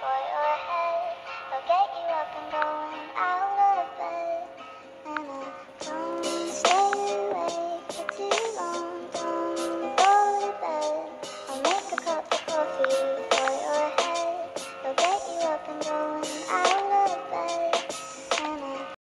for your head. I'll get you up and going out of bed. And I don't stay awake for too long.